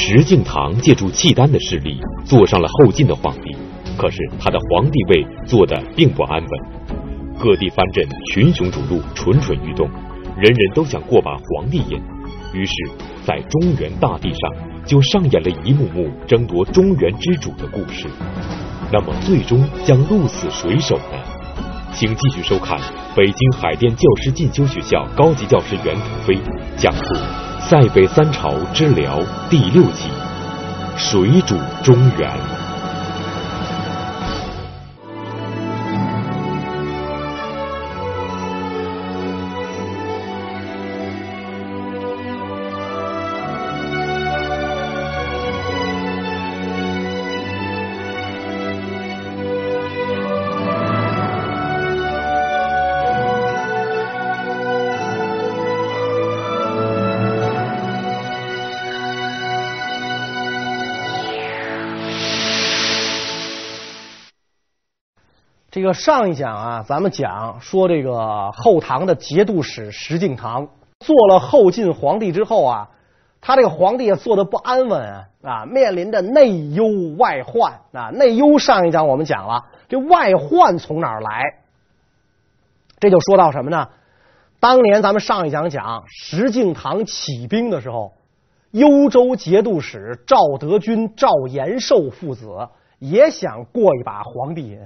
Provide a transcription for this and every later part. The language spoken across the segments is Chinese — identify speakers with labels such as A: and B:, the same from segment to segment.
A: 石敬瑭借助契丹的势力，坐上了后晋的皇帝。可是他的皇帝位坐得并不安稳，各地藩镇群雄逐鹿，蠢蠢欲动，人人都想过把皇帝瘾。于是，在中原大地上就上演了一幕幕争夺中原之主的故事。那么，最终将鹿死谁手呢？请继续收看北京海淀教师进修学校高级教师袁腾飞讲述《塞北三朝之辽》第六集：水煮中原？
B: 上一讲啊，咱们讲说这个后唐的节度使石敬瑭做了后晋皇帝之后啊，他这个皇帝也做的不安稳啊，面临着内忧外患啊。内忧上一讲我们讲了，这外患从哪儿来？这就说到什么呢？当年咱们上一讲讲石敬瑭起兵的时候，幽州节度使赵德军、赵延寿父子也想过一把皇帝瘾。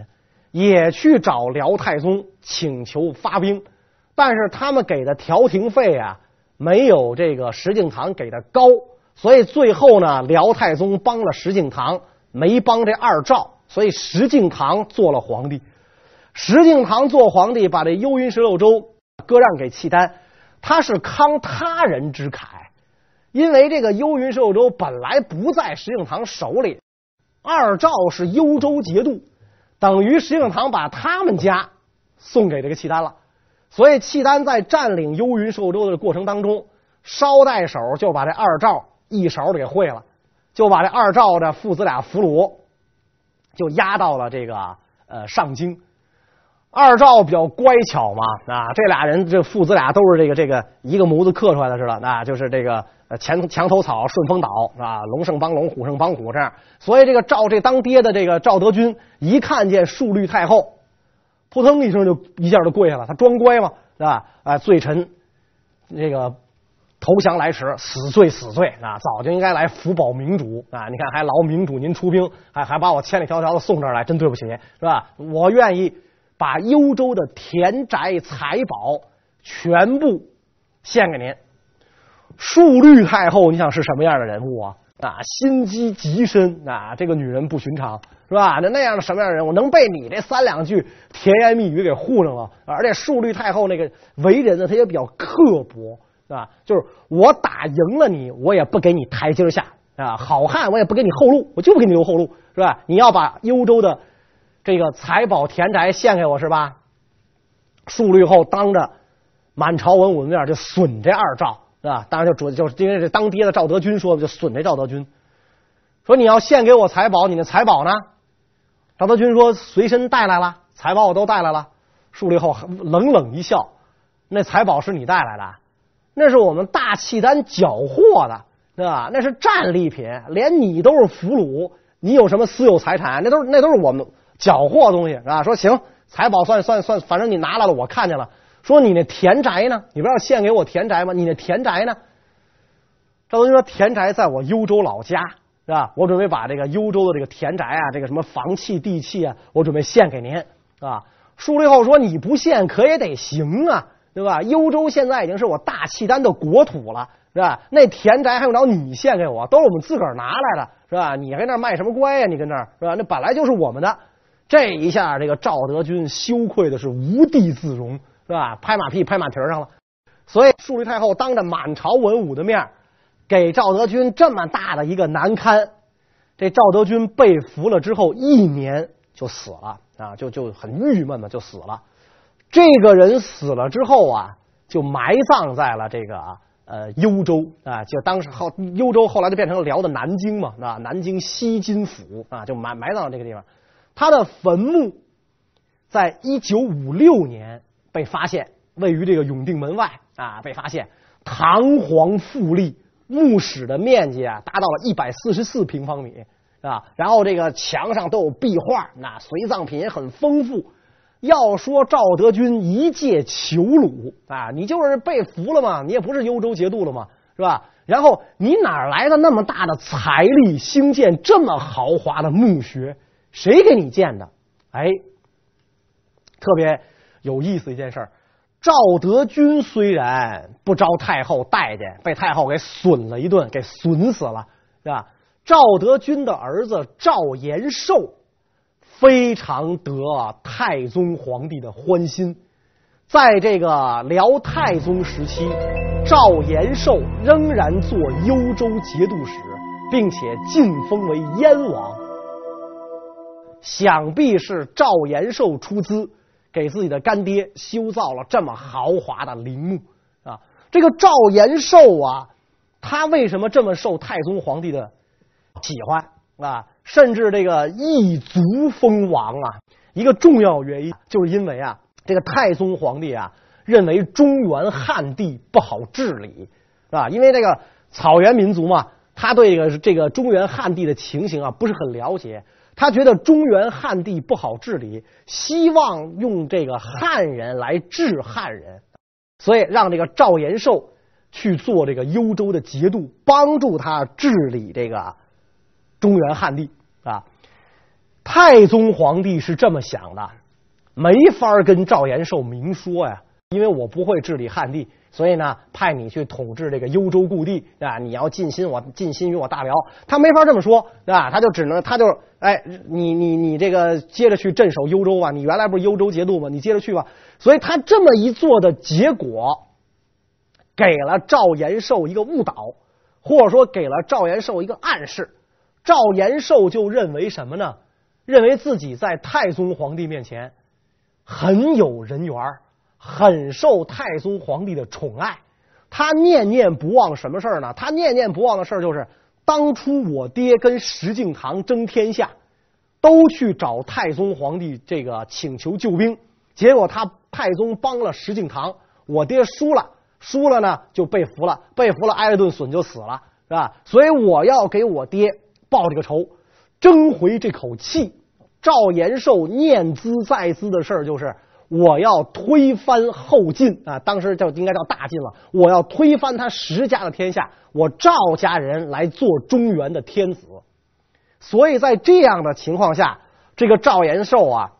B: 也去找辽太宗请求发兵，但是他们给的调停费啊，没有这个石敬瑭给的高，所以最后呢，辽太宗帮了石敬瑭，没帮这二赵，所以石敬瑭做了皇帝。石敬瑭做皇帝，把这幽云十六州割让给契丹，他是慷他人之慨，因为这个幽云十六州本来不在石敬瑭手里，二赵是幽州节度。等于石敬瑭把他们家送给这个契丹了，所以契丹在占领幽云寿州的过程当中，捎带手就把这二赵一勺给会了，就把这二赵的父子俩俘虏，就押到了这个呃上京。二赵比较乖巧嘛啊，这俩人这父子俩都是这个这个一个模子刻出来的似的，那就是这个。墙墙头草，顺风倒啊！龙胜帮龙，虎胜帮虎，这样。所以这个赵这当爹的这个赵德军一看见树律太后，扑腾一声就一下就跪下了。他装乖嘛，是吧？啊，罪臣这个投降来迟，死罪死罪啊！早就应该来福保明主啊！你看还劳明主您出兵，还还把我千里迢迢的送这儿来，真对不起，是吧？我愿意把幽州的田宅财宝全部献给您。淑律太后，你想是什么样的人物啊？啊，心机极深啊！这个女人不寻常，是吧？那那样的什么样的人物，能被你这三两句甜言蜜语给糊弄了？而且淑律太后那个为人呢，她也比较刻薄，是吧？就是我打赢了你，我也不给你台阶下啊！好汉我也不给你后路，我就不给你留后路，是吧？你要把幽州的这个财宝田宅献给我，是吧？淑律后当着满朝文武的面就损这二赵。是吧？当然就主就是因为这当爹的赵德军说的，就损这赵德军，说你要献给我财宝，你那财宝呢？赵德军说随身带来了，财宝我都带来了。树立后冷冷一笑，那财宝是你带来的，那是我们大契丹缴获的，对吧？那是战利品，连你都是俘虏，你有什么私有财产？那都是那都是我们缴获的东西，是吧？说行，财宝算算算，反正你拿来了，我看见了。说你那田宅呢？你不是要献给我田宅吗？你那田宅呢？赵德军说：“田宅在我幽州老家，是吧？我准备把这个幽州的这个田宅啊，这个什么房契地契啊，我准备献给您，啊。”书立后说：“你不献可也得行啊，对吧？幽州现在已经是我大契丹的国土了，是吧？那田宅还用着你献给我？都是我们自个儿拿来的，是吧？你还那卖什么乖呀？你跟那儿是吧？那本来就是我们的。这一下，这个赵德军羞愧的是无地自容。”是吧？拍马屁拍马蹄上了，所以淑律太后当着满朝文武的面给赵德军这么大的一个难堪。这赵德军被俘了之后，一年就死了啊，就就很郁闷嘛，就死了。这个人死了之后啊，就埋葬在了这个呃幽州啊，就当时后幽州后来就变成了辽的南京嘛，啊，南京西津府啊，就埋埋葬了这个地方。他的坟墓在一九五六年。被发现，位于这个永定门外啊，被发现堂皇富丽，墓室的面积啊达到了一百四十四平方米啊，然后这个墙上都有壁画，那随葬品也很丰富。要说赵德军一介囚虏啊，你就是被俘了嘛，你也不是幽州节度了嘛，是吧？然后你哪来的那么大的财力兴建这么豪华的墓穴？谁给你建的？哎，特别有意思一件事儿，赵德军虽然不招太后待见，被太后给损了一顿，给损死了，是吧？赵德军的儿子赵延寿非常得太宗皇帝的欢心。在这个辽太宗时期，赵延寿仍然做幽州节度使，并且晋封为燕王。想必是赵延寿出资给自己的干爹修造了这么豪华的陵墓啊！这个赵延寿啊，他为什么这么受太宗皇帝的喜欢啊？甚至这个异族封王啊，一个重要原因就是因为啊。这个太宗皇帝啊，认为中原汉地不好治理，啊？因为这个草原民族嘛，他对这个这个中原汉地的情形啊不是很了解，他觉得中原汉地不好治理，希望用这个汉人来治汉人，所以让这个赵延寿去做这个幽州的节度，帮助他治理这个中原汉地啊。太宗皇帝是这么想的。没法跟赵延寿明说呀，因为我不会治理汉地，所以呢，派你去统治这个幽州故地啊！你要尽心我尽心于我大辽，他没法这么说，对吧？他就只能他就哎，你你你这个接着去镇守幽州吧，你原来不是幽州节度吗？你接着去吧。所以他这么一做的结果，给了赵延寿一个误导，或者说给了赵延寿一个暗示。赵延寿就认为什么呢？认为自己在太宗皇帝面前。很有人缘，很受太宗皇帝的宠爱。他念念不忘什么事儿呢？他念念不忘的事儿就是，当初我爹跟石敬瑭争天下，都去找太宗皇帝这个请求救兵，结果他太宗帮了石敬瑭，我爹输了，输了呢就被俘了，被俘了挨了顿损就死了，是吧？所以我要给我爹报这个仇，争回这口气。赵延寿念兹在兹的事儿就是，我要推翻后晋啊，当时就应该叫大晋了。我要推翻他石家的天下，我赵家人来做中原的天子。所以在这样的情况下，这个赵延寿啊，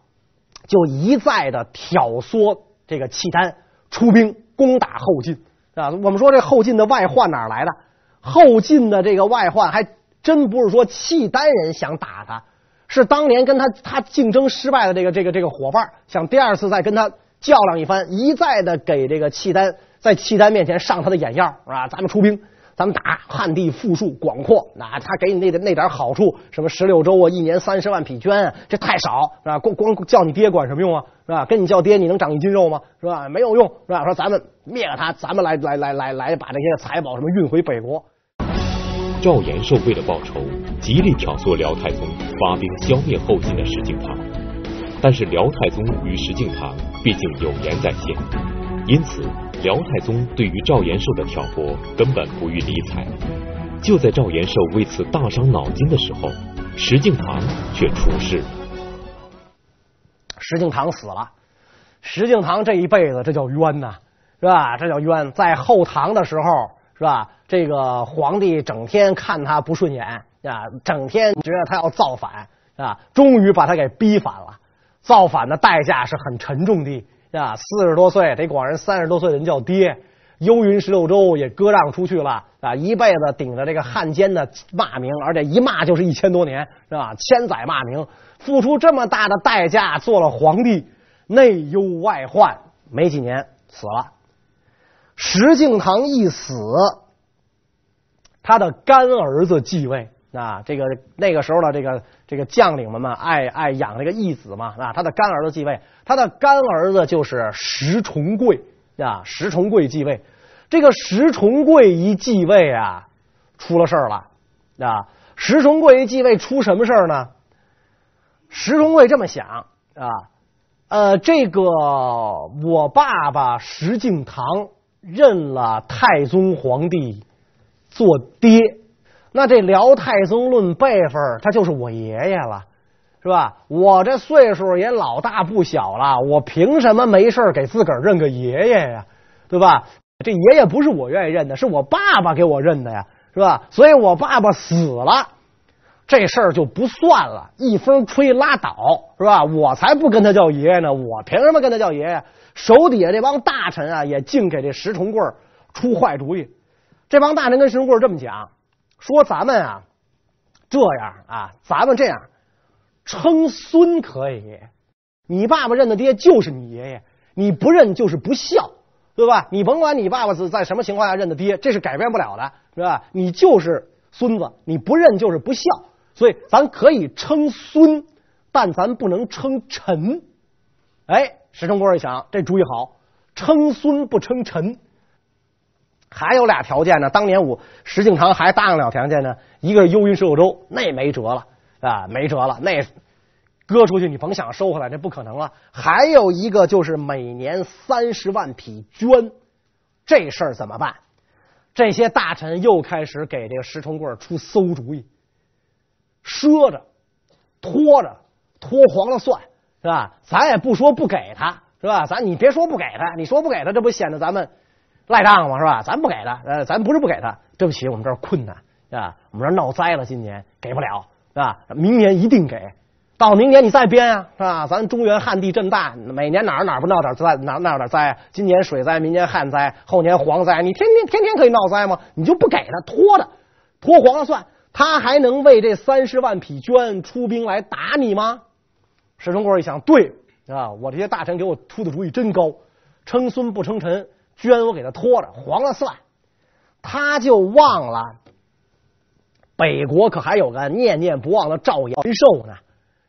B: 就一再的挑唆这个契丹出兵攻打后晋啊。我们说这后晋的外患哪来的？后晋的这个外患还真不是说契丹人想打他。是当年跟他他竞争失败的这个这个这个伙伴，想第二次再跟他较量一番，一再的给这个契丹在契丹面前上他的眼药，是吧？咱们出兵，咱们打汉地，富庶广阔，那他给你那点那点好处，什么十六州啊，一年三十万匹绢，啊这太少，是吧？光光叫你爹管什么用啊，是吧？跟你叫爹，你能长一斤肉吗？是吧？没有用，是吧？说咱们灭了他，咱们来来来来来把这些财宝什么运回北国。
A: 赵延寿为了报仇，极力挑唆辽太宗发兵消灭后晋的石敬瑭。但是辽太宗与石敬瑭毕竟有言在先，因此辽太宗对于赵延寿的挑拨根本不予理睬。就在赵延寿为此大伤脑筋的时候，石敬瑭却出事了。
B: 石敬瑭死了，石敬瑭这一辈子这叫冤呐，是吧？这叫冤。在后唐的时候，是吧？这个皇帝整天看他不顺眼啊，整天觉得他要造反啊，终于把他给逼反了。造反的代价是很沉重的啊，四十多岁得管人三十多岁的人叫爹，幽云十六州也割让出去了啊，一辈子顶着这个汉奸的骂名，而且一骂就是一千多年，是吧？千载骂名，付出这么大的代价做了皇帝，内忧外患，没几年死了。石敬瑭一死。他的干儿子继位啊，这个那个时候的这个这个将领们嘛，爱爱养这个义子嘛啊，他的干儿子继位，他的干儿子就是石重贵啊，石重贵继位，这个石重贵一继位啊，出了事儿了啊，石重贵一继位出什么事儿呢？石重贵这么想啊，呃，这个我爸爸石敬瑭认了太宗皇帝。做爹。那这辽太宗论辈分，他就是我爷爷了，是吧？我这岁数也老大不小了，我凭什么没事给自个儿认个爷爷呀？对吧？这爷爷不是我愿意认的，是我爸爸给我认的呀，是吧？所以我爸爸死了。这事儿就不算了，一风吹拉倒，是吧？我才不跟他叫爷爷呢，我凭什么跟他叫爷爷？手底下这帮大臣啊，也净给这石重贵出坏主意。这帮大臣跟石重贵这么讲，说咱们啊，这样啊，咱们这样称孙可以，你爸爸认的爹就是你爷爷，你不认就是不孝，对吧？你甭管你爸爸是在什么情况下认的爹，这是改变不了的，是吧？你就是孙子，你不认就是不孝。所以咱可以称孙，但咱不能称臣。哎，石成国一想，这主意好，称孙不称臣。还有俩条件呢，当年我石敬瑭还答应了条件呢，一个是幽云十六州，那没辙了啊，没辙了，那搁出去你甭想收回来，这不可能了。还有一个就是每年三十万匹绢，这事儿怎么办？这些大臣又开始给这个石重贵出馊主意。赊着，拖着，拖黄了算是吧？咱也不说不给他，是吧？咱你别说不给他，你说不给他，这不显得咱们赖账嘛？是吧？咱不给他，呃，咱不是不给他，对不起，我们这儿困难啊，我们这儿闹灾了，今年给不了，是吧？明年一定给，到明年你再编啊，是吧？咱中原旱地震大，每年哪儿哪儿不闹点灾，哪哪有点灾？今年水灾，明年旱灾，后年蝗灾，你天天天天可以闹灾吗？你就不给他，拖着，拖黄了算。他还能为这三十万匹绢出兵来打你吗？石崇贵一想，对啊，我这些大臣给我出的主意真高，称孙不称臣，绢我给他拖着，黄了算。他就忘了，北国可还有个念念不忘的赵延寿呢，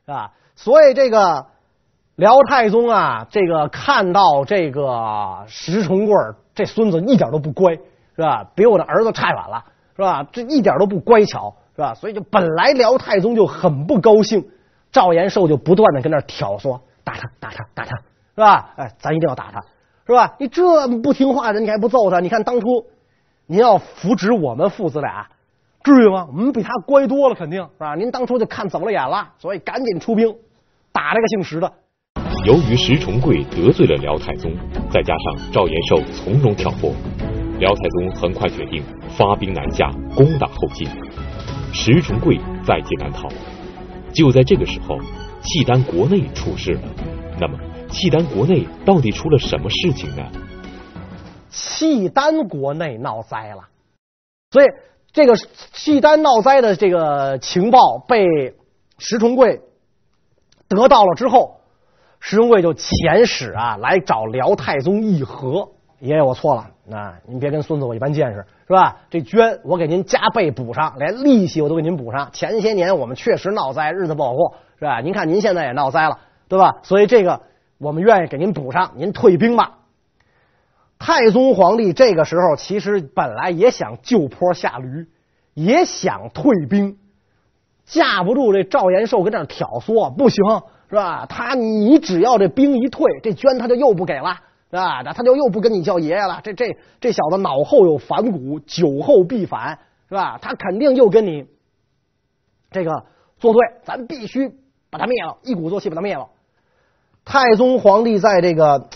B: 是吧？所以这个辽太宗啊，这个看到这个石重贵这孙子一点都不乖，是吧？比我的儿子差远了。是吧？这一点都不乖巧，是吧？所以就本来辽太宗就很不高兴，赵延寿就不断的跟那挑唆，打他，打他，打他，是吧？哎，咱一定要打他，是吧？你这不听话的，你还不揍他？你看当初您要扶植我们父子俩，至于吗？我们比他乖多了，肯定是吧？您当初就看走了眼了，所以赶紧出兵打这个姓石的。
A: 由于石重贵得罪了辽太宗，再加上赵延寿从容挑拨。辽太宗很快决定发兵南下，攻打后晋。石重贵在劫难逃。就在这个时候，契丹国内出事了。那么，契丹国内到底出了什么事情呢？
B: 契丹国内闹灾了。所以，这个契丹闹灾的这个情报被石重贵得到了之后，石重贵就遣使啊来找辽太宗议和。爷爷，我错了。那您别跟孙子我一般见识，是吧？这捐我给您加倍补上，连利息我都给您补上。前些年我们确实闹灾，日子不好过，是吧？您看您现在也闹灾了，对吧？所以这个我们愿意给您补上，您退兵吧。太宗皇帝这个时候其实本来也想就坡下驴，也想退兵，架不住这赵延寿跟这挑唆，不行，是吧？他你只要这兵一退，这捐他就又不给了。啊，那他就又不跟你叫爷爷了。这这这小子脑后有反骨，酒后必反，是吧？他肯定又跟你这个作对，咱必须把他灭了，一鼓作气把他灭了。太宗皇帝在这个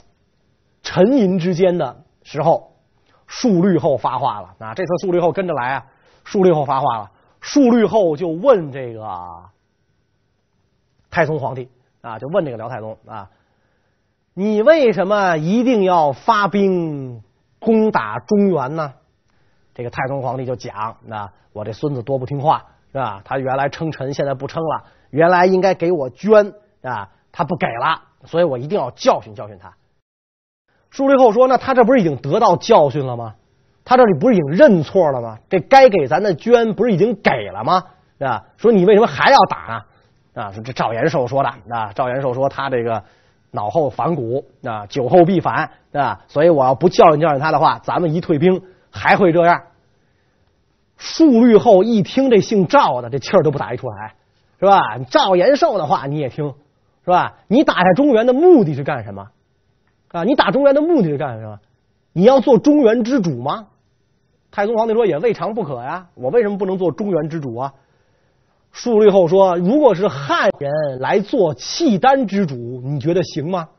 B: 沉吟之间的时候，数律后发话了。啊，这次数律后跟着来啊，数律后发话了。数律后就问这个太宗皇帝啊，就问这个辽太宗啊。你为什么一定要发兵攻打中原呢？这个太宗皇帝就讲：那我这孙子多不听话，是吧？他原来称臣，现在不称了。原来应该给我捐啊，他不给了，所以我一定要教训教训他。书立后说：那他这不是已经得到教训了吗？他这里不是已经认错了吗？这该给咱的捐不是已经给了吗？是吧？说你为什么还要打呢？啊，这赵延寿说的啊，赵延寿说他这个。脑后反骨啊，酒后必反啊，所以我要不教训教训他的话，咱们一退兵还会这样。数律后一听这姓赵的，这气儿都不打一处来，是吧？赵延寿的话你也听，是吧？你打下中原的目的是干什么？啊，你打中原的目的是干什么？你要做中原之主吗？太宗皇帝说也未尝不可呀，我为什么不能做中原之主啊？数律后说，如果是汉人来做契丹之主，你觉得行吗？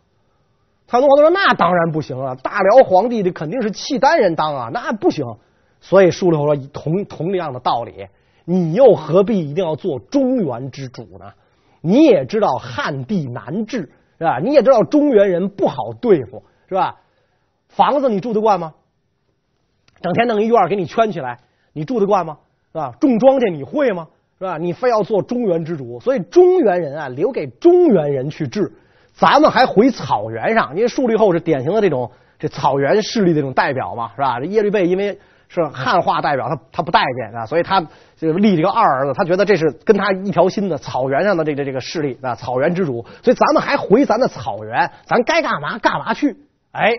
B: 太宗皇帝说那当然不行啊，大辽皇帝的肯定是契丹人当啊，那不行。所以数律后说同同样的道理，你又何必一定要做中原之主呢？你也知道汉地难治是吧？你也知道中原人不好对付是吧？房子你住得惯吗？整天弄一院给你圈起来，你住得惯吗？是吧？种庄稼你会吗？是吧？你非要做中原之主，所以中原人啊，留给中原人去治，咱们还回草原上。因为树立后是典型的这种这草原势力的这种代表嘛，是吧？这耶律倍因为是汉化代表，他他不待见啊，所以他就立这个二儿子，他觉得这是跟他一条心的草原上的这个这个势力啊，草原之主。所以咱们还回咱的草原，咱该干嘛干嘛去。哎，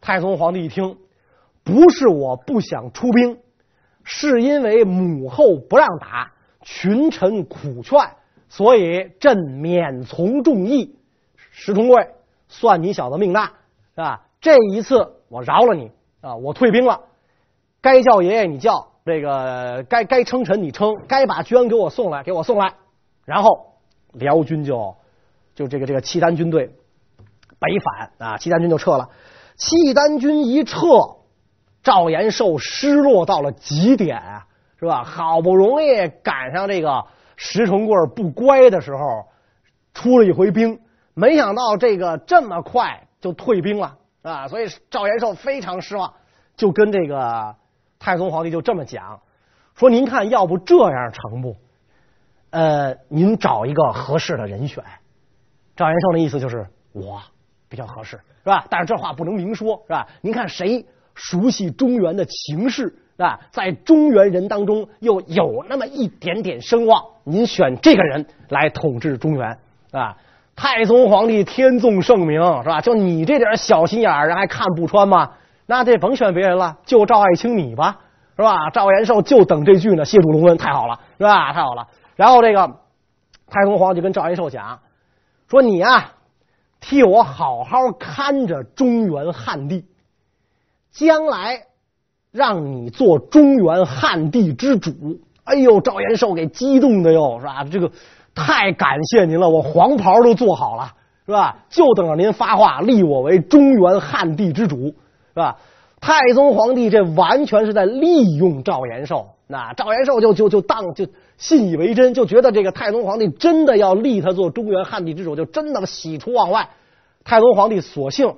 B: 太宗皇帝一听。不是我不想出兵，是因为母后不让打，群臣苦劝，所以朕免从众议。石重贵，算你小子命大，是吧？这一次我饶了你啊，我退兵了。该叫爷爷你叫，这个该该称臣你称，该把捐给我送来，给我送来。然后辽军就就这个这个契丹军队北返啊，契丹军就撤了。契丹军一撤。赵延寿失落到了极点啊，是吧？好不容易赶上这个石重贵不乖的时候，出了一回兵，没想到这个这么快就退兵了啊！所以赵延寿非常失望，就跟这个太宗皇帝就这么讲说：“您看，要不这样成不？呃，您找一个合适的人选。”赵延寿的意思就是我比较合适，是吧？但是这话不能明说，是吧？您看谁？熟悉中原的情势啊，在中原人当中又有那么一点点声望，您选这个人来统治中原啊？太宗皇帝天纵圣明是吧？就你这点小心眼人还看不穿吗？那这甭选别人了，就赵爱卿你吧，是吧？赵延寿就等这句呢，谢主隆恩，太好了，是吧？太好了。然后这个太宗皇帝跟赵延寿讲说：“你啊，替我好好看着中原汉地。”将来让你做中原汉地之主，哎呦，赵延寿给激动的哟，是吧？这个太感谢您了，我黄袍都做好了，是吧？就等着您发话，立我为中原汉地之主，是吧？太宗皇帝这完全是在利用赵延寿，那赵延寿就就就当就信以为真，就觉得这个太宗皇帝真的要立他做中原汉地之主，就真的喜出望外。太宗皇帝索性。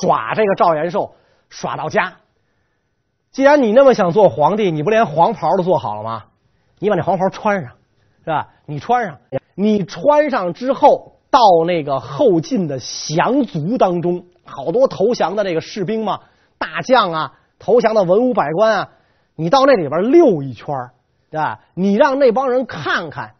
B: 耍这个赵延寿耍到家，既然你那么想做皇帝，你不连黄袍都做好了吗？你把那黄袍穿上，是吧？你穿上，你穿上之后，到那个后晋的降卒当中，好多投降的这个士兵嘛，大将啊，投降的文武百官啊，你到那里边溜一圈，对吧？你让那帮人看看。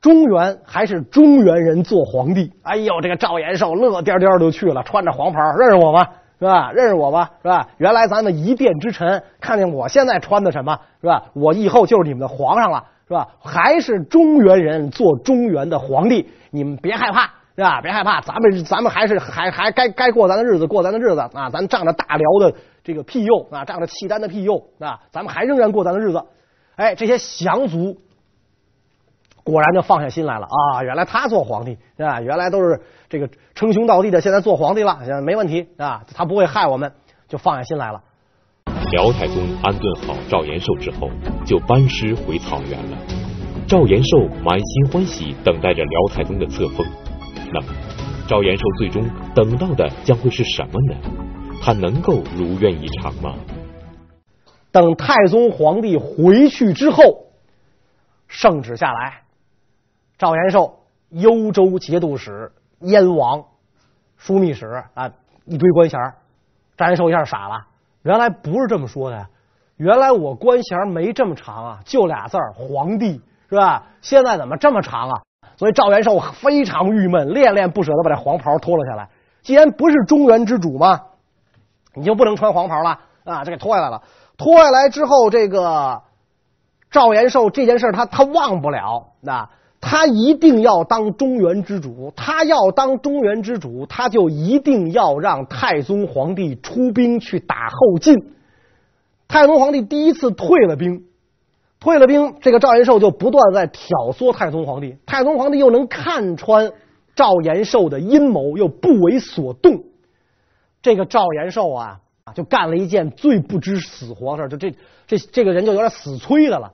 B: 中原还是中原人做皇帝？哎呦，这个赵延寿乐颠颠就去了，穿着黄袍，认识我吗？是吧？认识我吧？是吧？原来咱们一殿之臣，看见我现在穿的什么？是吧？我以后就是你们的皇上了，是吧？还是中原人做中原的皇帝，你们别害怕，是吧？别害怕，咱们咱们还是还还该该过咱的日子，过咱的日子啊！咱仗着大辽的这个庇佑啊，仗着契丹的庇佑啊，咱们还仍然过咱的日子。哎，这些降卒。果然就放下心来了啊！原来他做皇帝啊，原来都是这个称兄道弟的，现在做皇帝了，现在没问题啊，他不会害我们，就放下心来了。
A: 辽太宗安顿好赵延寿之后，就班师回草原了。赵延寿满心欢喜，等待着辽太宗的册封。那么，赵延寿最终等到的将会是什么呢？他能够如愿以偿吗？
B: 等太宗皇帝回去之后，圣旨下来。赵延寿，幽州节度使、燕王、枢密使啊，一堆官衔。赵延寿一下傻了，原来不是这么说的！原来我官衔没这么长啊，就俩字儿“皇帝”，是吧？现在怎么这么长啊？所以赵延寿非常郁闷，恋恋不舍的把这黄袍脱了下来。既然不是中原之主嘛，你就不能穿黄袍了啊！这给脱下来了。脱下来之后，这个赵延寿这件事他他忘不了那。他一定要当中原之主，他要当中原之主，他就一定要让太宗皇帝出兵去打后晋，太宗皇帝第一次退了兵，退了兵，这个赵延寿就不断在挑唆太宗皇帝。太宗皇帝又能看穿赵延寿的阴谋，又不为所动。这个赵延寿啊，就干了一件最不知死活的事，就这这这个人就有点死催的了。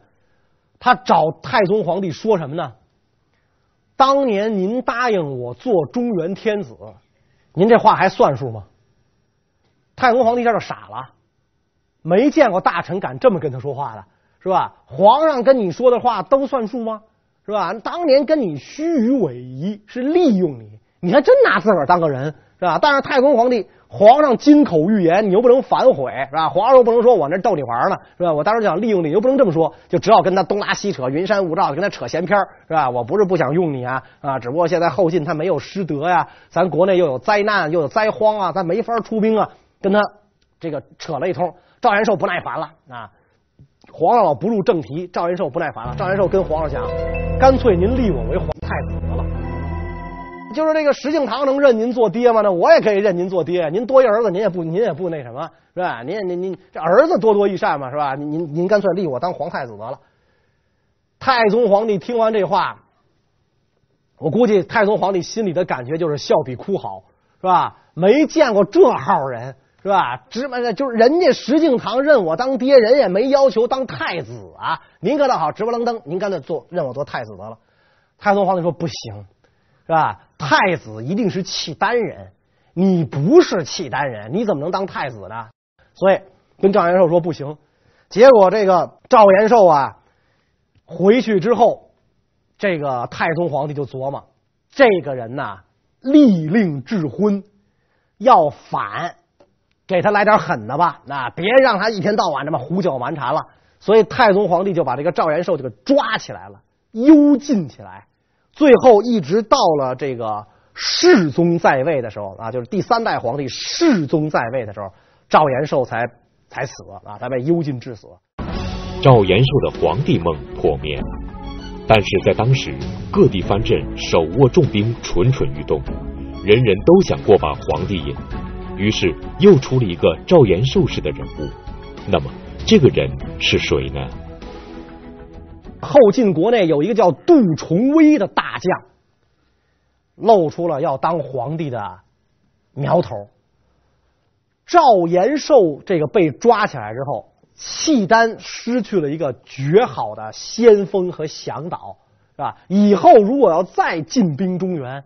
B: 他找太宗皇帝说什么呢？当年您答应我做中原天子，您这话还算数吗？太宗皇帝这就傻了，没见过大臣敢这么跟他说话的，是吧？皇上跟你说的话都算数吗？是吧？当年跟你虚与委蛇，是利用你，你还真拿自个儿当个人，是吧？但是太宗皇帝。皇上金口玉言，你又不能反悔，是吧？皇上又不能说我那逗你玩呢，是吧？我当时想利用你，又不能这么说，就只好跟他东拉西扯，云山雾罩的，跟他扯闲篇是吧？我不是不想用你啊，啊，只不过现在后晋他没有师德呀，咱国内又有灾难，又有灾荒啊，咱没法出兵啊，跟他这个扯了一通。赵延寿不耐烦了啊，皇上老不入正题，赵延寿不耐烦了，赵延寿跟皇上讲，干脆您立我为皇太子得了。就是这个石敬瑭能认您做爹吗？那我也可以认您做爹。您多一儿子，您也不您也不那什么，是吧？您您您这儿子多多益善嘛，是吧？您您干脆立我当皇太子得了。太宗皇帝听完这话，我估计太宗皇帝心里的感觉就是笑比哭好，是吧？没见过这号人，是吧？芝麻就是人家石敬瑭认我当爹，人也没要求当太子啊。您可倒好，直不楞登，您干脆做认我做太子得了。太宗皇帝说不行。是吧？太子一定是契丹人，你不是契丹人，你怎么能当太子呢？所以跟赵延寿说不行。结果这个赵延寿啊，回去之后，这个太宗皇帝就琢磨，这个人呐，立令智昏，要反，给他来点狠的吧，那别让他一天到晚这么胡搅蛮缠了。所以太宗皇帝就把这个赵延寿就给抓起来了，幽禁起来。最后一直到了这个世宗在位的时候啊，就是第三代皇帝世宗在位的时候，赵延寿才才死啊，才被幽禁致死。
A: 赵延寿的皇帝梦破灭了，但是在当时各地藩镇手握重兵，蠢蠢欲动，人人都想过把皇帝瘾，于是又出了一个赵延寿式的人物。那么这个人是谁呢？
B: 后晋国内有一个叫杜重威的大将，露出了要当皇帝的苗头。赵延寿这个被抓起来之后，契丹失去了一个绝好的先锋和向导，是吧？以后如果要再进兵中原，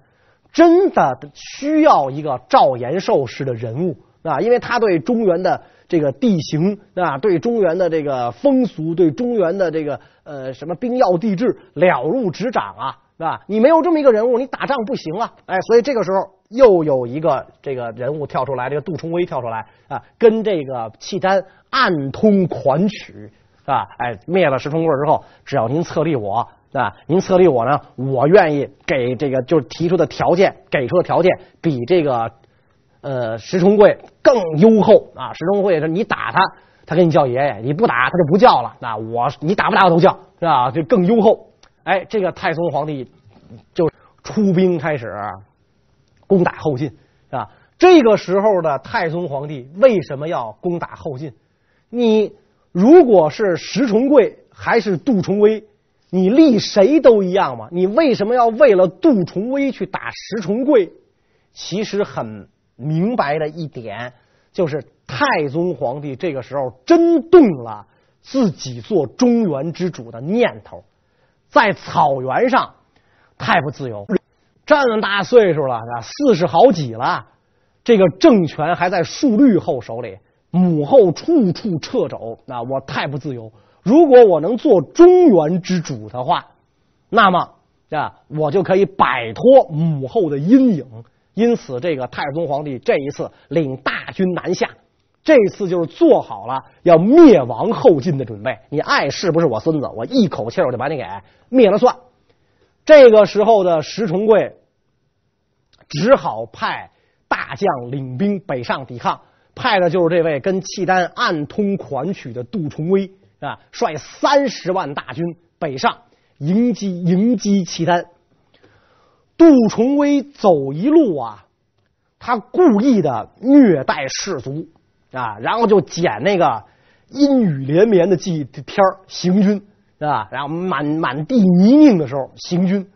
B: 真的需要一个赵延寿式的人物，啊，因为他对中原的。这个地形啊，对中原的这个风俗，对中原的这个呃什么兵要地质了如指掌啊，是吧？你没有这么一个人物，你打仗不行啊！哎，所以这个时候又有一个这个人物跳出来，这个杜重威跳出来啊，跟这个契丹暗通款曲，是吧？哎，灭了石重贵之后，只要您册立我，啊，您册立我呢，我愿意给这个就是提出的条件，给出的条件比这个。呃，石重贵更优厚啊！石重贵是你打他，他给你叫爷爷；你不打，他就不叫了。那我你打不打我都叫，是吧？这更优厚。哎，这个太宗皇帝就出兵开始攻打后晋，是吧？这个时候的太宗皇帝为什么要攻打后晋？你如果是石重贵还是杜重威，你立谁都一样嘛？你为什么要为了杜重威去打石重贵？其实很。明白的一点就是，太宗皇帝这个时候真动了自己做中原之主的念头，在草原上太不自由，这么大岁数了，四十好几了，这个政权还在数律后手里，母后处处掣肘，那我太不自由。如果我能做中原之主的话，那么啊，我就可以摆脱母后的阴影。因此，这个太宗皇帝这一次领大军南下，这次就是做好了要灭亡后晋的准备。你爱是不是我孙子，我一口气我就把你给灭了算。这个时候的石重贵只好派大将领兵北上抵抗，派的就是这位跟契丹暗通款曲的杜重威啊，率三十万大军北上迎击迎击契丹。杜重威走一路啊，他故意的虐待士卒啊，然后就捡那个阴雨连绵的季天儿行军，是吧？然后满满地泥泞的时候行军，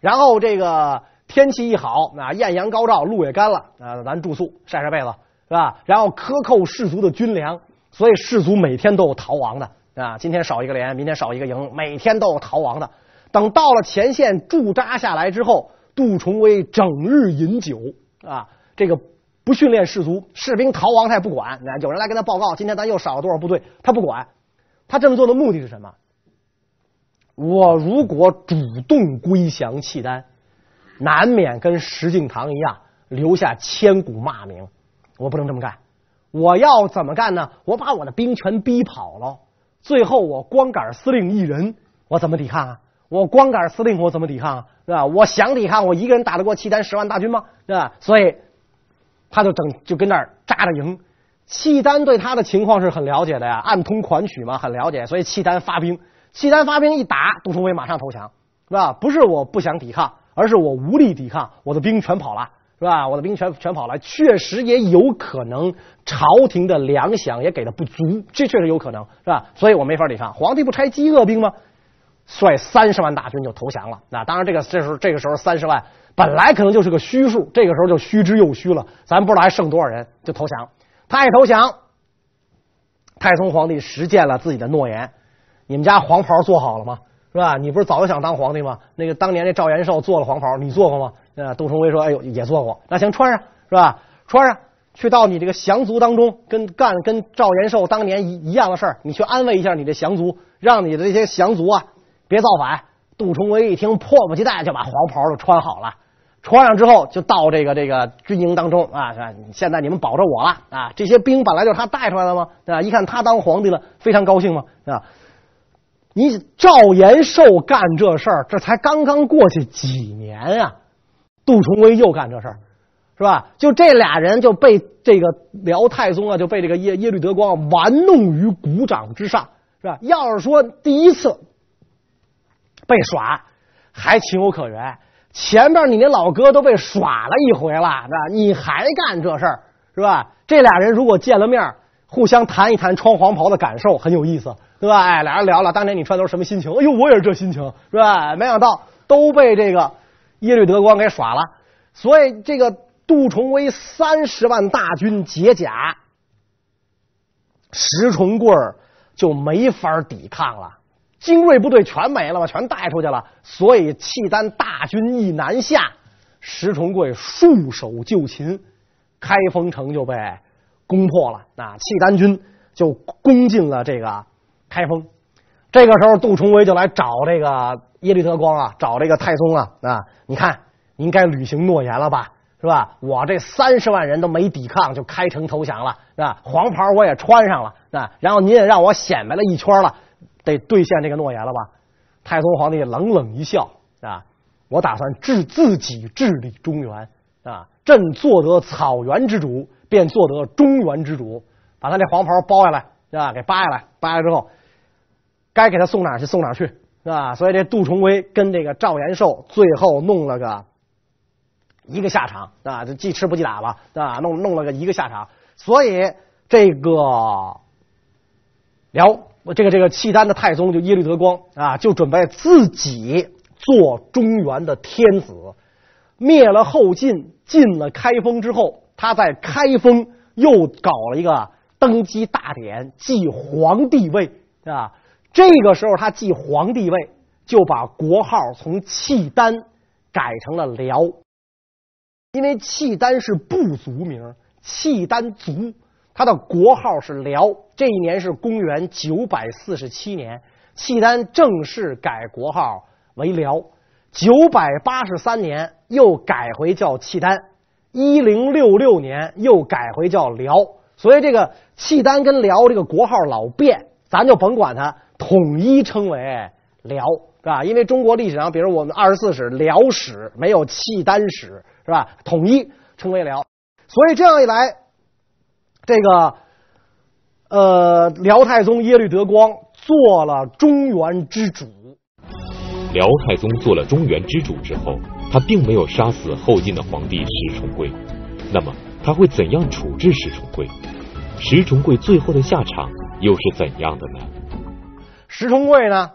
B: 然后这个天气一好，啊，艳阳高照，路也干了，啊，咱住宿晒晒被子，是吧？然后克扣士卒的军粮，所以士卒每天都有逃亡的，啊，今天少一个连，明天少一个营，每天都有逃亡的。等到了前线驻扎下来之后，杜重威整日饮酒，啊，这个。不训练士卒，士兵逃亡他也不管。那有人来跟他报告，今天咱又少了多少部队，他不管。他这么做的目的是什么？我如果主动归降契丹，难免跟石敬瑭一样留下千古骂名。我不能这么干。我要怎么干呢？我把我的兵全逼跑了，最后我光杆司令一人，我怎么抵抗啊？我光杆司令我怎么抵抗啊？是吧？我想抵抗，我一个人打得过契丹十万大军吗？是吧？所以。他就整就跟那儿扎着营，契丹对他的情况是很了解的呀，暗通款曲嘛，很了解，所以契丹发兵，契丹发兵一打，杜重威马上投降，是吧？不是我不想抵抗，而是我无力抵抗，我的兵全跑了，是吧？我的兵全全跑了，确实也有可能朝廷的粮饷也给的不足，这确实有可能，是吧？所以我没法抵抗，皇帝不拆饥饿兵吗？率三十万大军就投降了，那当然这个这时候这个时候三十万。本来可能就是个虚数，这个时候就虚之又虚了。咱不知道还剩多少人，就投降。他一投降，太宗皇帝实践了自己的诺言。你们家黄袍做好了吗？是吧？你不是早就想当皇帝吗？那个当年那赵延寿做了黄袍，你做过吗？呃，杜重威说：“哎呦，也做过。那行，穿上是吧？穿上去到你这个降族当中，跟干跟赵延寿当年一一样的事儿，你去安慰一下你的降族，让你的这些降族啊别造反。”杜重威一听，迫不及待就把黄袍都穿好了。穿上之后，就到这个这个军营当中啊！现在你们保着我了啊！这些兵本来就是他带出来的吗？啊！一看他当皇帝了，非常高兴吗？啊！你赵延寿干这事儿，这才刚刚过去几年啊！杜重威又干这事儿，是吧？就这俩人就被这个辽太宗啊，就被这个耶耶律德光玩弄于股掌之上，是吧？要是说第一次被耍，还情有可原。前面你那老哥都被耍了一回了，是吧？你还干这事儿，是吧？这俩人如果见了面，互相谈一谈穿黄袍的感受，很有意思，对吧？哎，俩人聊聊当年你穿的时候什么心情？哎呦，我也是这心情，是吧？没想到都被这个耶律德光给耍了，所以这个杜重威三十万大军解甲，石重贵就没法抵抗了。精锐部队全没了？全带出去了。所以契丹大军一南下，石重贵束手就擒，开封城就被攻破了。那契丹军就攻进了这个开封。这个时候，杜重威就来找这个耶律德光啊，找这个太宗啊啊！你看，您该履行诺言了吧？是吧？我这三十万人都没抵抗，就开城投降了，是吧？黄袍我也穿上了，啊，然后您也让我显摆了一圈了。得兑现这个诺言了吧？太宗皇帝冷冷一笑啊！我打算治自己治理中原啊！朕做得草原之主，便做得中原之主。把他这黄袍剥下来啊，给扒下来，扒下来之后，该给他送哪去送哪去，是吧？所以这杜重威跟这个赵延寿最后弄了个一个下场啊，就既吃不记打吧，啊，弄弄了个一个下场。所以这个辽。这个这个契丹的太宗就耶律德光啊，就准备自己做中原的天子，灭了后晋，进了开封之后，他在开封又搞了一个登基大典，继皇帝位啊。这个时候他继皇帝位，就把国号从契丹改成了辽，因为契丹是部族名，契丹族。他的国号是辽，这一年是公元九百四十七年，契丹正式改国号为辽。九百八十三年又改回叫契丹，一零六六年又改回叫辽。所以这个契丹跟辽这个国号老变，咱就甭管它，统一称为辽，是吧？因为中国历史上，比如我们二十四史辽史没有契丹史，是吧？统一称为辽。所以这样一来。这个呃，辽太宗耶律德光做了中原之主。
A: 辽太宗做了中原之主之后，他并没有杀死后晋的皇帝石重贵。那么他会怎样处置石重贵？石重贵最后的下场又是怎样的呢？
B: 石重贵呢，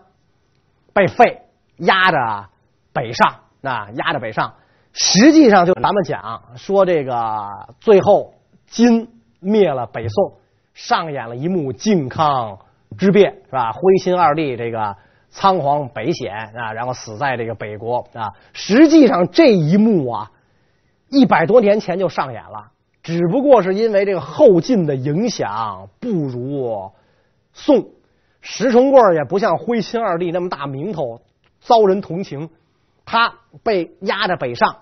B: 被废，压着北上，啊压着北上，实际上就咱们讲说这个最后金灭了北宋，上演了一幕靖康之变，是吧？徽钦二帝这个仓皇北险啊，然后死在这个北国啊。实际上这一幕啊，一百多年前就上演了。只不过是因为这个后晋的影响不如宋，石重贵也不像徽钦二帝那么大名头，遭人同情。他被压着北上，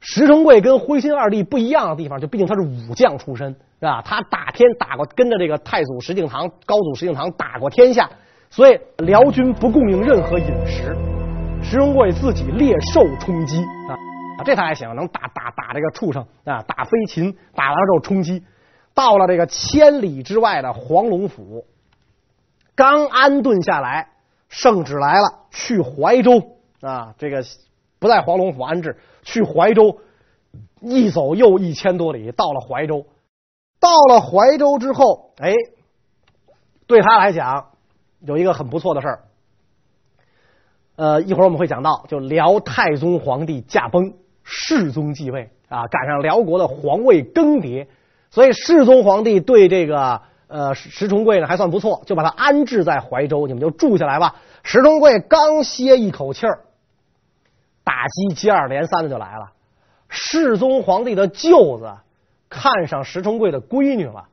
B: 石重贵跟徽钦二帝不一样的地方，就毕竟他是武将出身，是吧？他打天打过，跟着这个太祖石敬瑭、高祖石敬瑭打过天下，所以辽军不供应任何饮食，石重贵自己猎兽充饥啊。这他还行，能打打打这个畜生啊，打飞禽，打完了之后充饥，到了这个千里之外的黄龙府，刚安顿下来，圣旨来了，去怀州。啊，这个不在黄龙府安置，去怀州，一走又一千多里，到了怀州，到了怀州之后，哎，对他来讲有一个很不错的事儿，呃，一会儿我们会讲到，就辽太宗皇帝驾崩。世宗继位。啊，赶上辽国的皇位更迭，所以世宗皇帝对这个呃石重贵呢还算不错，就把他安置在怀州，你们就住下来吧。石重贵刚歇一口气儿，打击接二连三的就来了。世宗皇帝的舅子看上石重贵的闺女了，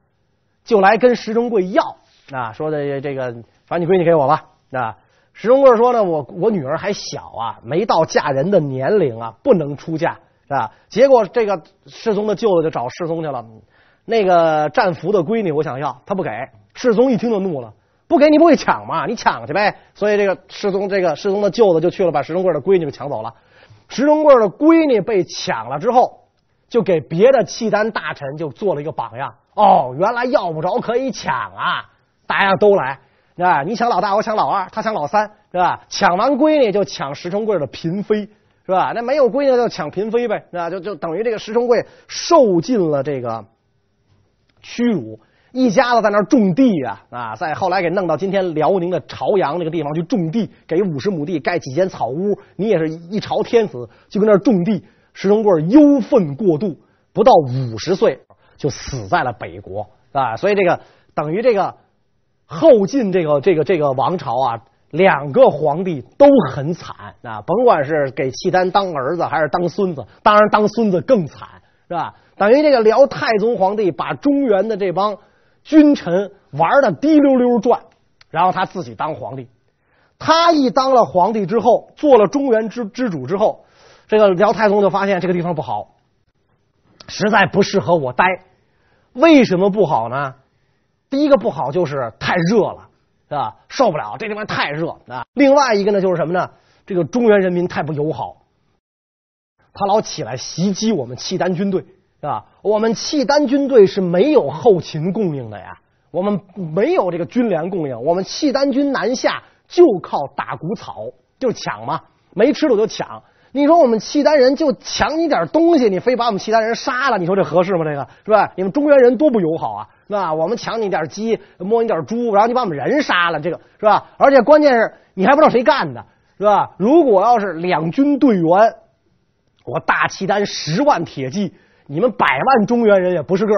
B: 就来跟石重贵要啊，说的这个把你闺女给我吧啊。石重贵说呢，我我女儿还小啊，没到嫁人的年龄啊，不能出嫁，是吧？结果这个世宗的舅子就找世宗去了，那个战俘的闺女我想要，他不给。世宗一听就怒了，不给你不会抢吗？你抢去呗。所以这个世宗这个世宗的舅子就去了，把石重贵的闺女给抢走了。石重贵的闺女被抢了之后，就给别的契丹大臣就做了一个榜样。哦，原来要不着可以抢啊，大家都来。啊！你抢老大，我抢老二，他抢老三，是吧？抢完闺女就抢石重贵的嫔妃，是吧？那没有闺女就抢嫔妃呗，是吧？就就等于这个石重贵受尽了这个屈辱，一家子在那种地啊啊！再后来给弄到今天辽宁的朝阳那个地方去种地，给五十亩地盖几间草屋，你也是一朝天子，就跟那种地。石重贵忧愤过度，不到五十岁就死在了北国啊！所以这个等于这个。后晋这个这个这个王朝啊，两个皇帝都很惨啊，甭管是给契丹当儿子还是当孙子，当然当孙子更惨，是吧？等于这个辽太宗皇帝把中原的这帮君臣玩的滴溜溜转，然后他自己当皇帝。他一当了皇帝之后，做了中原之之主之后，这个辽太宗就发现这个地方不好，实在不适合我待。为什么不好呢？第一个不好就是太热了，是吧？受不了这地方太热啊。另外一个呢，就是什么呢？这个中原人民太不友好，他老起来袭击我们契丹军队，是吧？我们契丹军队是没有后勤供应的呀，我们没有这个军粮供应，我们契丹军南下就靠打谷草，就抢嘛，没吃的我就抢。你说我们契丹人就抢你点东西，你非把我们契丹人杀了，你说这合适吗？这个是吧？你们中原人多不友好啊！那我们抢你点鸡，摸你点猪，然后你把我们人杀了，这个是吧？而且关键是你还不知道谁干的，是吧？如果要是两军队员，我大契丹十万铁骑，你们百万中原人也不是个。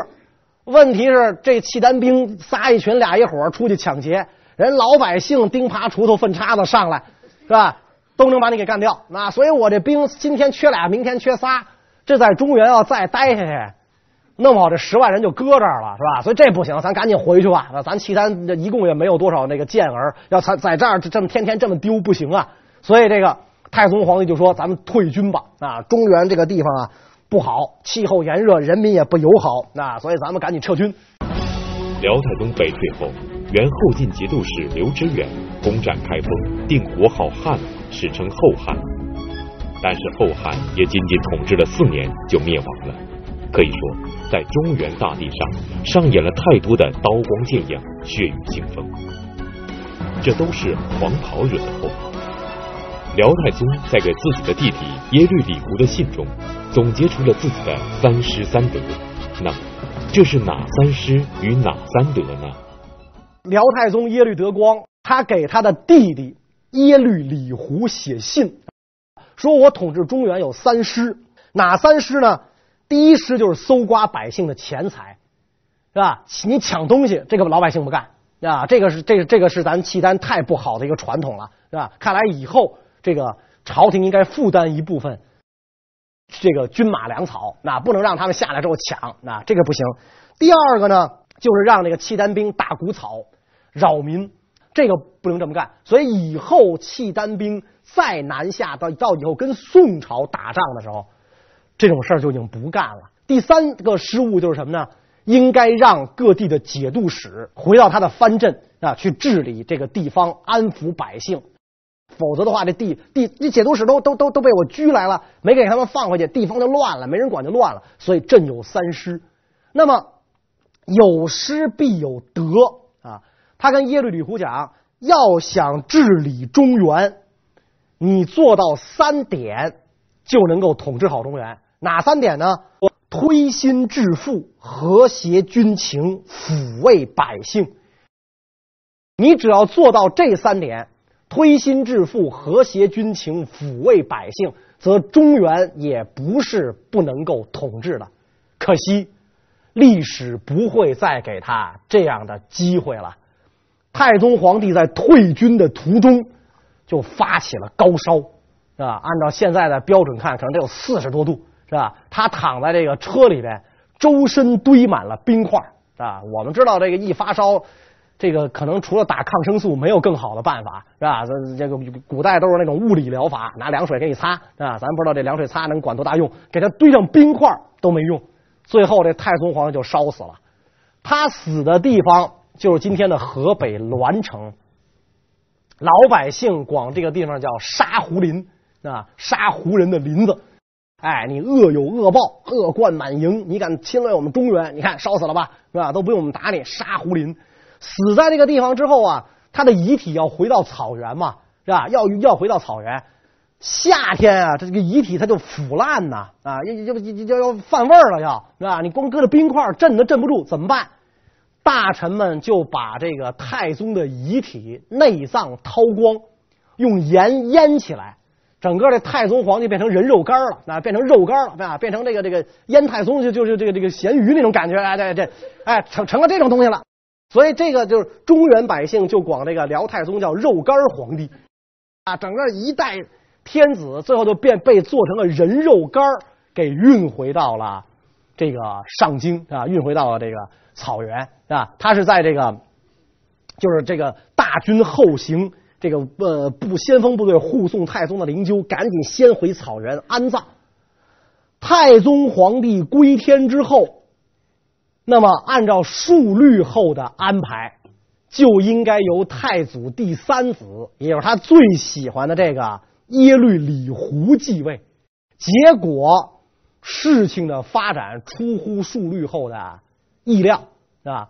B: 问题是这契丹兵仨一群俩一伙出去抢劫，人老百姓钉耙锄头粪叉子上来，是吧？都能把你给干掉。那所以我这兵今天缺俩，明天缺仨，这在中原要再待下去。弄不好这十万人就搁这儿了，是吧？所以这不行，咱赶紧回去吧。那咱契丹一共也没有多少那个健儿，要在在这儿这么天天这么丢不行啊。所以这个太宗皇帝就说：“咱们退军吧。啊，中原这个地方啊不好，气候炎热，人民也不友好。那所以咱们赶紧撤军。”
A: 辽太宗北退后，原后晋节度使刘知远攻占开封，定国号汉，史称后汉。但是后汉也仅仅统治了四年就灭亡了。可以说，在中原大地上上演了太多的刀光剑影、血雨腥风，这都是黄袍惹的祸。辽太宗在给自己的弟弟耶律李胡的信中，总结出了自己的三师三德。那么，这是哪三师与哪三德呢？
B: 辽太宗耶律德光，他给他的弟弟耶律李胡写信，说我统治中原有三师，哪三师呢？第一师就是搜刮百姓的钱财，是吧？你抢东西，这个老百姓不干啊，这个是这个这个是咱契丹太不好的一个传统了，是吧？看来以后这个朝廷应该负担一部分这个军马粮草，那不能让他们下来之后抢，那这个不行。第二个呢，就是让这个契丹兵打谷草扰民，这个不能这么干。所以以后契丹兵再南下到到以后跟宋朝打仗的时候，这种事儿就已经不干了。第三个失误就是什么呢？应该让各地的节度使回到他的藩镇啊，去治理这个地方，安抚百姓。否则的话，这地地这解毒使都都都都被我拘来了，没给他们放回去，地方就乱了，没人管就乱了。所以朕有三师。那么有失必有得啊！他跟耶律李胡讲，要想治理中原，你做到三点就能够统治好中原。哪三点呢？推心置腹，和谐军情，抚慰百姓。你只要做到这三点，推心置腹，和谐军情，抚慰百姓，则中原也不是不能够统治的。可惜。历史不会再给他这样的机会了。太宗皇帝在退军的途中就发起了高烧，是吧？按照现在的标准看，可能得有四十多度，是吧？他躺在这个车里边，周身堆满了冰块，啊。我们知道这个一发烧，这个可能除了打抗生素没有更好的办法，是吧？这这个古代都是那种物理疗法，拿凉水给你擦，啊，咱不知道这凉水擦能管多大用，给他堆上冰块都没用。最后，这太宗皇帝就烧死了。他死的地方就是今天的河北栾城。老百姓管这个地方叫沙湖林啊，沙湖人的林子。哎，你恶有恶报，恶贯满盈，你敢侵略我们中原？你看烧死了吧，是吧？都不用我们打你。沙湖林死在那个地方之后啊，他的遗体要回到草原嘛，是吧？要要回到草原。夏天啊，这这个遗体它就腐烂呐啊，要要要要犯味儿了，要是吧？你光搁着冰块镇都镇不住，怎么办？大臣们就把这个太宗的遗体内脏掏光，用盐腌起来，整个这太宗皇帝变成人肉干了，啊，变成肉干了，啊，变成这个这个腌太宗就就是这个这个咸鱼那种感觉，哎，这这哎成成了这种东西了。所以这个就是中原百姓就管这个辽太宗叫肉干皇帝啊，整个一代。天子最后就变被做成了人肉干给运回到了这个上京啊，运回到了这个草原啊。他是在这个就是这个大军后行，这个呃部先锋部队护送太宗的灵柩，赶紧先回草原安葬。太宗皇帝归天之后，那么按照数律后的安排，就应该由太祖第三子，也就是他最喜欢的这个。耶律李胡继位，结果事情的发展出乎数律后的意料啊！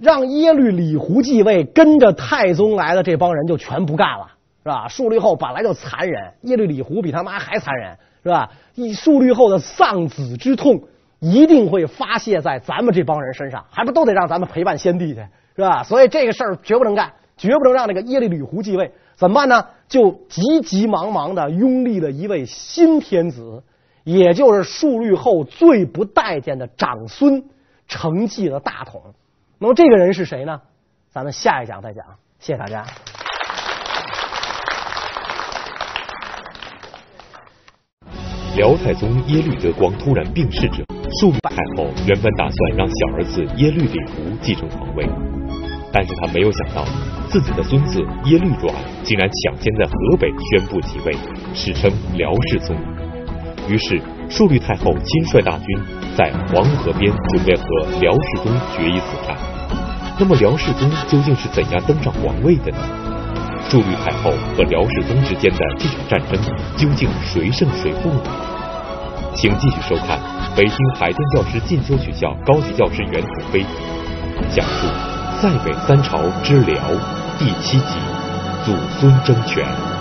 B: 让耶律李胡继位，跟着太宗来的这帮人就全不干了，是吧？数律后本来就残忍，耶律李胡比他妈还残忍，是吧？一数律后的丧子之痛一定会发泄在咱们这帮人身上，还不都得让咱们陪伴先帝去，是吧？所以这个事儿绝不能干，绝不能让那个耶律李胡继位。怎么办呢？就急急忙忙的拥立了一位新天子，也就是数律后最不待见的长孙，承继了大统。那么这个人是谁呢？咱们下一讲再讲。谢谢大家。
A: 辽太宗耶律德光突然病逝者，数律太后原本打算让小儿子耶律李胡继承皇位。但是他没有想到，自己的孙子耶律阮竟然抢先在河北宣布即位，史称辽世宗。于是，数律太后亲率大军在黄河边准备和辽世宗决一死战。那么，辽世宗究竟是怎样登上皇位的呢？数律太后和辽世宗之间的这场战争究竟谁胜谁负呢？请继续收看北京海淀教师进修学校高级教师袁腾飞讲述。塞北三朝之辽第七集，祖孙争权。